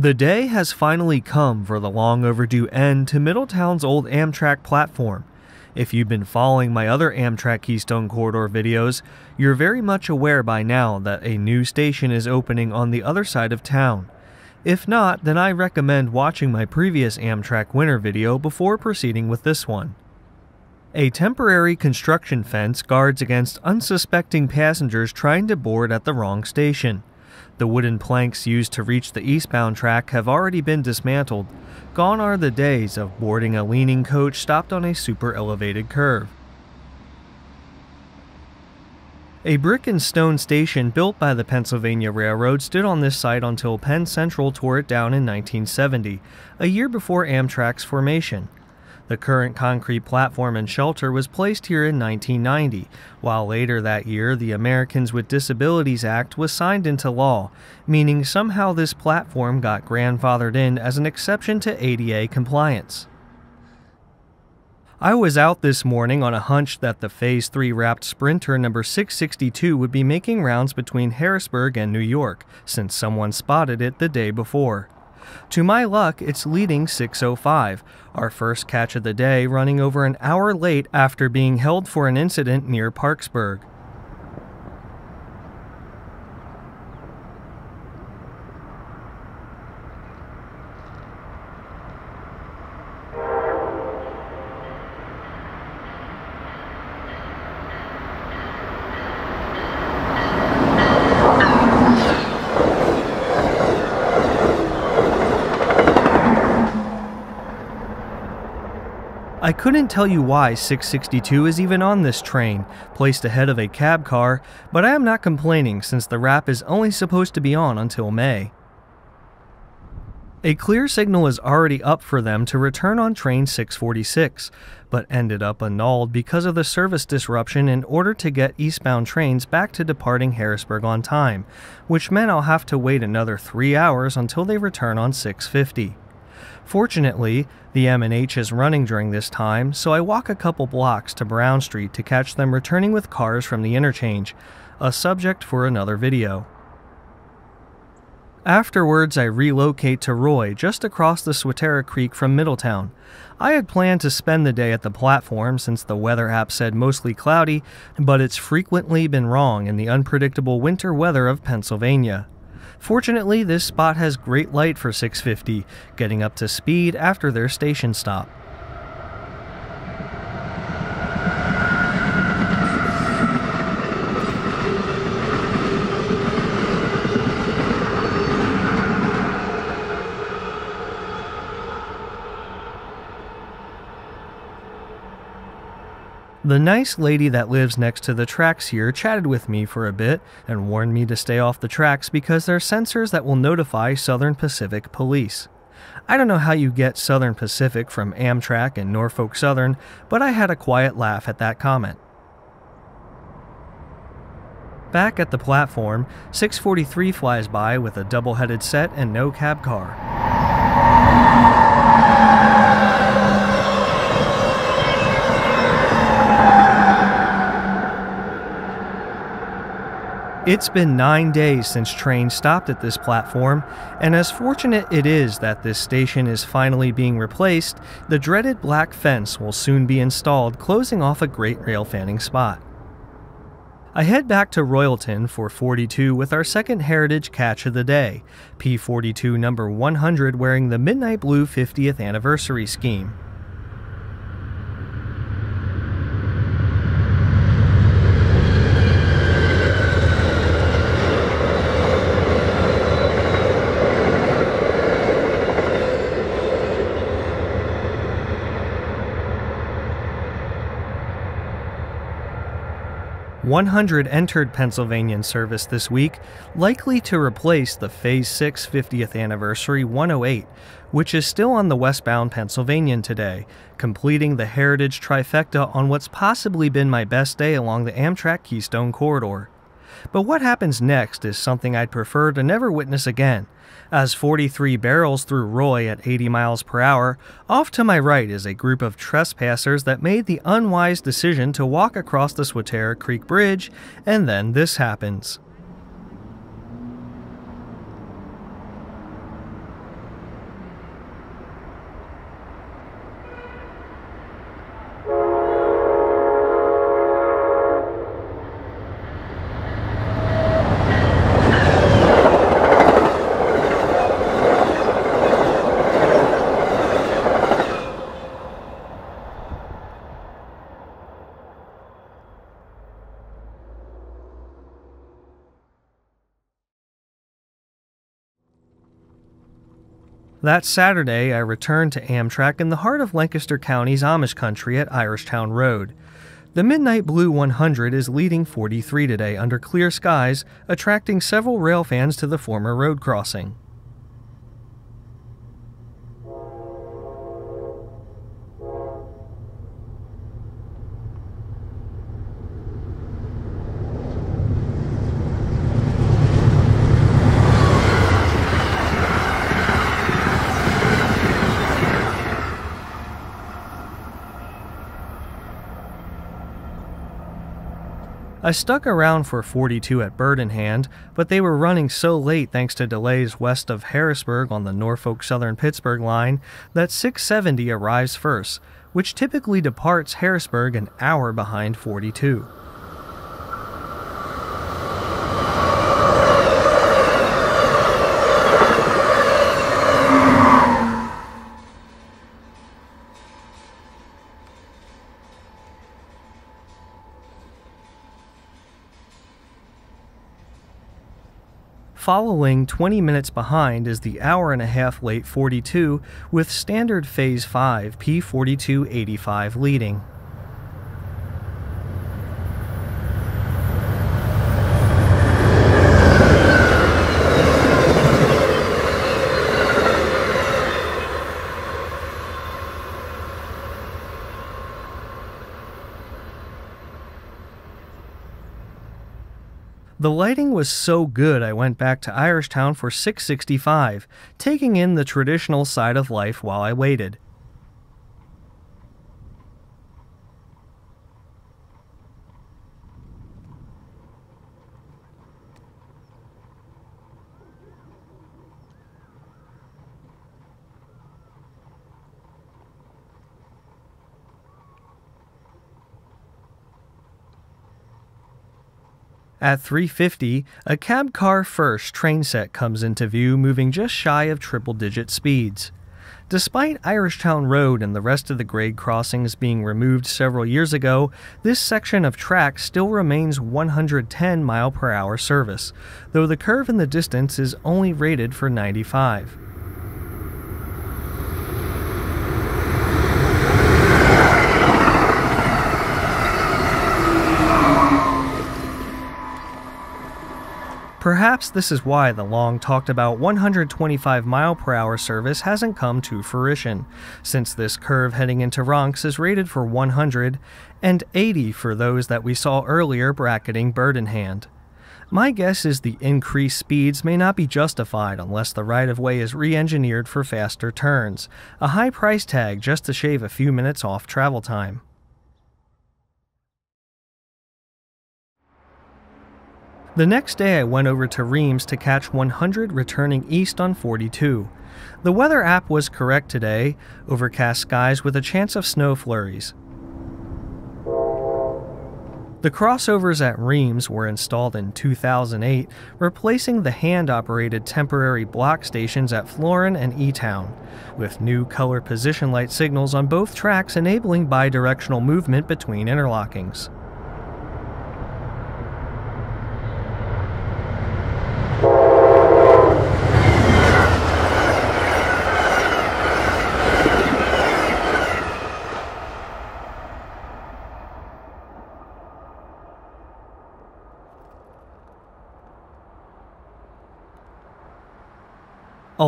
The day has finally come for the long overdue end to Middletown's old Amtrak platform. If you've been following my other Amtrak Keystone Corridor videos, you're very much aware by now that a new station is opening on the other side of town. If not, then I recommend watching my previous Amtrak winter video before proceeding with this one. A temporary construction fence guards against unsuspecting passengers trying to board at the wrong station. The wooden planks used to reach the eastbound track have already been dismantled. Gone are the days of boarding a leaning coach stopped on a super elevated curve. A brick and stone station built by the Pennsylvania Railroad stood on this site until Penn Central tore it down in 1970, a year before Amtrak's formation. The current concrete platform and shelter was placed here in 1990, while later that year the Americans with Disabilities Act was signed into law, meaning somehow this platform got grandfathered in as an exception to ADA compliance. I was out this morning on a hunch that the Phase 3 wrapped Sprinter number 662 would be making rounds between Harrisburg and New York, since someone spotted it the day before. To my luck, it's leading 605, our first catch of the day running over an hour late after being held for an incident near Parkesburg. I couldn't tell you why 662 is even on this train, placed ahead of a cab car, but I am not complaining since the wrap is only supposed to be on until May. A clear signal is already up for them to return on train 646, but ended up annulled because of the service disruption in order to get eastbound trains back to departing Harrisburg on time, which meant I'll have to wait another three hours until they return on 650. Fortunately, the M&H is running during this time, so I walk a couple blocks to Brown Street to catch them returning with cars from the interchange, a subject for another video. Afterwards, I relocate to Roy, just across the Swatara Creek from Middletown. I had planned to spend the day at the platform since the weather app said mostly cloudy, but it's frequently been wrong in the unpredictable winter weather of Pennsylvania. Fortunately, this spot has great light for 650, getting up to speed after their station stop. The nice lady that lives next to the tracks here chatted with me for a bit and warned me to stay off the tracks because there are sensors that will notify Southern Pacific Police. I don't know how you get Southern Pacific from Amtrak and Norfolk Southern, but I had a quiet laugh at that comment. Back at the platform, 643 flies by with a double headed set and no cab car. It's been nine days since trains stopped at this platform, and as fortunate it is that this station is finally being replaced, the dreaded black fence will soon be installed, closing off a great rail fanning spot. I head back to Royalton for 42 with our second Heritage catch of the day, P42 number 100 wearing the Midnight Blue 50th anniversary scheme. 100 entered Pennsylvanian service this week, likely to replace the Phase 6 50th Anniversary 108, which is still on the westbound Pennsylvanian today, completing the heritage trifecta on what's possibly been my best day along the Amtrak Keystone Corridor. But what happens next is something I'd prefer to never witness again. As 43 barrels through Roy at 80 miles per hour, off to my right is a group of trespassers that made the unwise decision to walk across the Swatara Creek Bridge, and then this happens. That Saturday, I returned to Amtrak in the heart of Lancaster County's Amish country at Irishtown Road. The Midnight Blue 100 is leading 43 today under clear skies, attracting several rail fans to the former road crossing. I stuck around for 42 at Bird in Hand, but they were running so late thanks to delays west of Harrisburg on the Norfolk Southern Pittsburgh line that 670 arrives first, which typically departs Harrisburg an hour behind 42. Following 20 minutes behind is the hour and a half late 42 with standard phase 5 P4285 leading. The lighting was so good I went back to Irishtown for 665, taking in the traditional side of life while I waited. At 350, a cab car first train set comes into view moving just shy of triple digit speeds. Despite Irishtown Road and the rest of the grade crossings being removed several years ago, this section of track still remains 110 mile per hour service, though the curve in the distance is only rated for 95. Perhaps this is why the long talked about 125 mile per hour service hasn't come to fruition, since this curve heading into Ronks is rated for 100 and 80 for those that we saw earlier bracketing Bird in Hand. My guess is the increased speeds may not be justified unless the right of way is re engineered for faster turns, a high price tag just to shave a few minutes off travel time. The next day, I went over to Rheems to catch 100 returning east on 42. The weather app was correct today overcast skies with a chance of snow flurries. The crossovers at Rheems were installed in 2008, replacing the hand operated temporary block stations at Florin and E Town, with new color position light signals on both tracks enabling bidirectional movement between interlockings.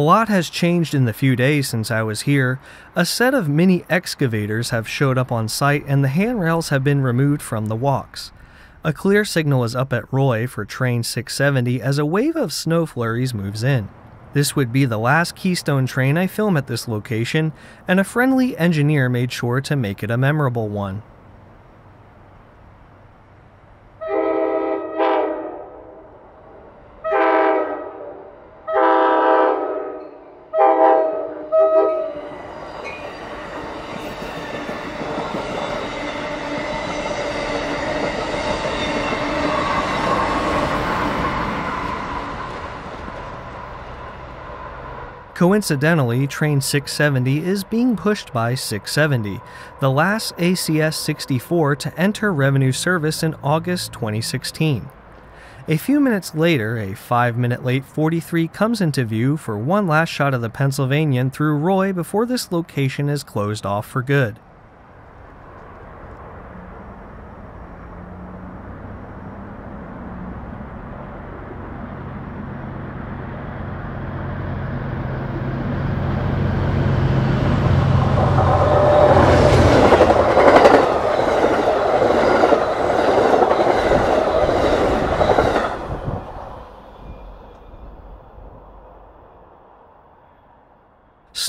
Lot has changed in the few days since I was here. A set of mini excavators have showed up on site and the handrails have been removed from the walks. A clear signal is up at Roy for train 670 as a wave of snow flurries moves in. This would be the last Keystone train I film at this location, and a friendly engineer made sure to make it a memorable one. Coincidentally, Train 670 is being pushed by 670, the last ACS 64 to enter revenue service in August 2016. A few minutes later, a 5 minute late 43 comes into view for one last shot of the Pennsylvanian through Roy before this location is closed off for good.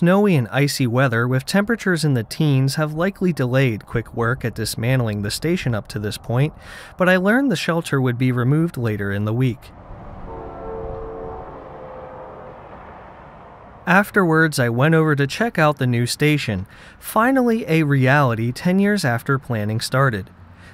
Snowy and icy weather with temperatures in the teens have likely delayed quick work at dismantling the station up to this point, but I learned the shelter would be removed later in the week. Afterwards, I went over to check out the new station, finally a reality 10 years after planning started.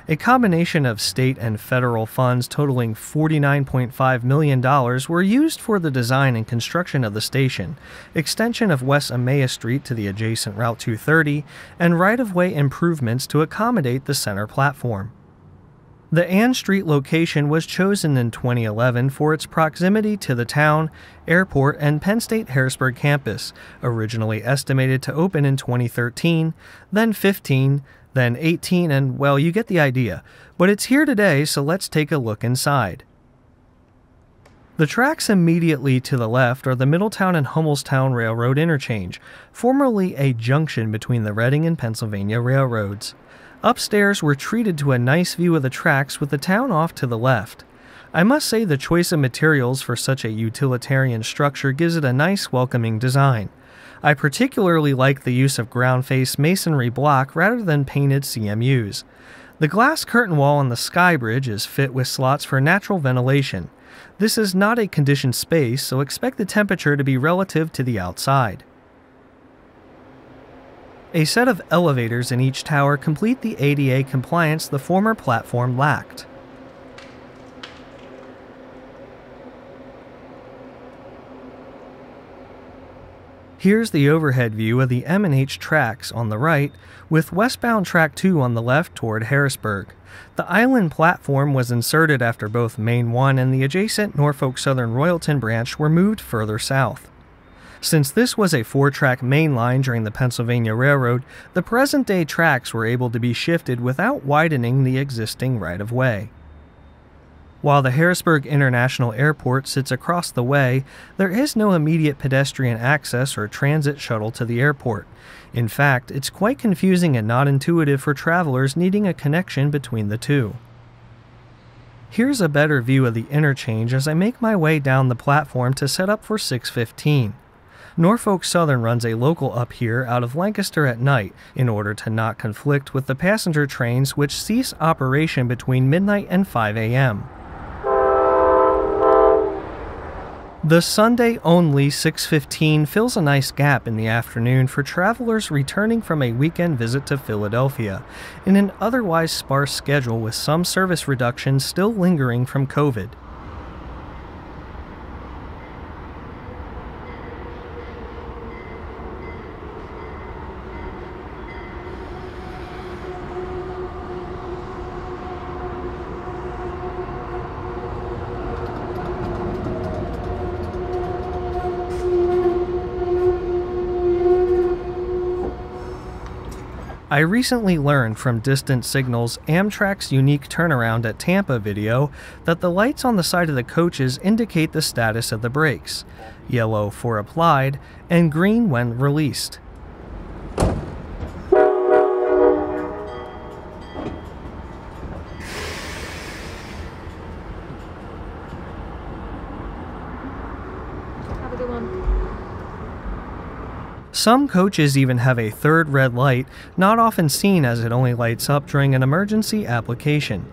A combination of state and federal funds totaling $49.5 million were used for the design and construction of the station, extension of West Emaus Street to the adjacent Route 230, and right of way improvements to accommodate the center platform. The Ann Street location was chosen in 2011 for its proximity to the town, airport, and Penn State Harrisburg campus, originally estimated to open in 2013, then 15, then 18, and well, you get the idea. But it's here today, so let's take a look inside. The tracks immediately to the left are the Middletown and Hummelstown Railroad interchange, formerly a junction between the Reading and Pennsylvania railroads. Upstairs, we're treated to a nice view of the tracks with the town off to the left. I must say the choice of materials for such a utilitarian structure gives it a nice welcoming design. I particularly like the use of ground face masonry block rather than painted CMUs. The glass curtain wall on the sky bridge is fit with slots for natural ventilation. This is not a conditioned space, so expect the temperature to be relative to the outside. A set of elevators in each tower complete the ADA compliance the former platform lacked. Here's the overhead view of the M&H tracks on the right, with westbound track 2 on the left toward Harrisburg. The island platform was inserted after both Main 1 and the adjacent Norfolk Southern Royalton branch were moved further south. Since this was a four track main line during the Pennsylvania Railroad, the present day tracks were able to be shifted without widening the existing right of way. While the Harrisburg International Airport sits across the way, there is no immediate pedestrian access or transit shuttle to the airport. In fact, it's quite confusing and not intuitive for travelers needing a connection between the two. Here's a better view of the interchange as I make my way down the platform to set up for 615. Norfolk Southern runs a local up here out of Lancaster at night in order to not conflict with the passenger trains which cease operation between midnight and 5 a.m. The Sunday only 615 fills a nice gap in the afternoon for travelers returning from a weekend visit to Philadelphia, in an otherwise sparse schedule with some service reductions still lingering from COVID. I recently learned from Distant Signal's Amtrak's unique turnaround at Tampa video that the lights on the side of the coaches indicate the status of the brakes yellow for applied, and green when released. Some coaches even have a third red light, not often seen as it only lights up during an emergency application.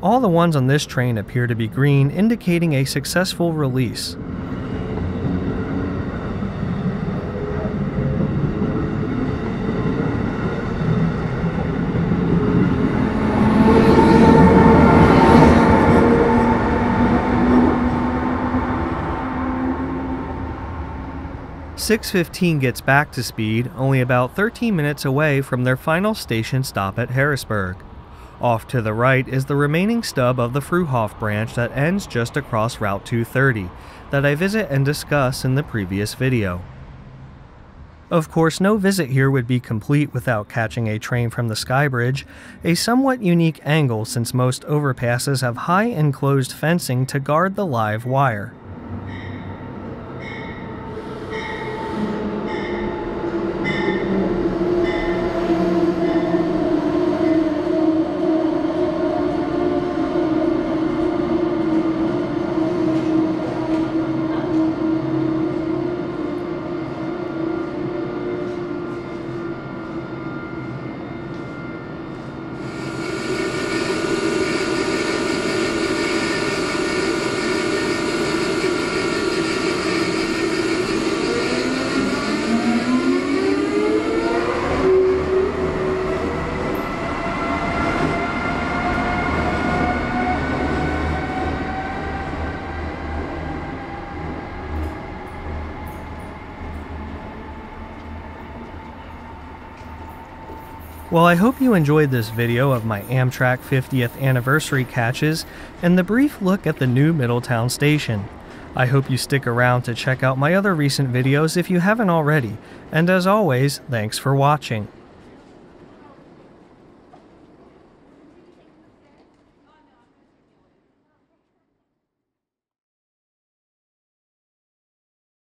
All the ones on this train appear to be green, indicating a successful release. 615 gets back to speed only about 13 minutes away from their final station stop at Harrisburg. Off to the right is the remaining stub of the Fruehauf branch that ends just across Route 230, that I visit and discuss in the previous video. Of course, no visit here would be complete without catching a train from the Skybridge, a somewhat unique angle since most overpasses have high enclosed fencing to guard the live wire. Well, I hope you enjoyed this video of my Amtrak 50th anniversary catches and the brief look at the new Middletown station. I hope you stick around to check out my other recent videos if you haven't already, and as always, thanks for watching.